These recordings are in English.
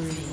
Rampage.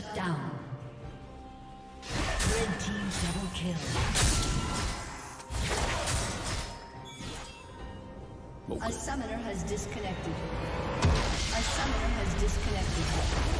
Shut down. Red team double kill. Okay. A summoner has disconnected. A summoner has disconnected.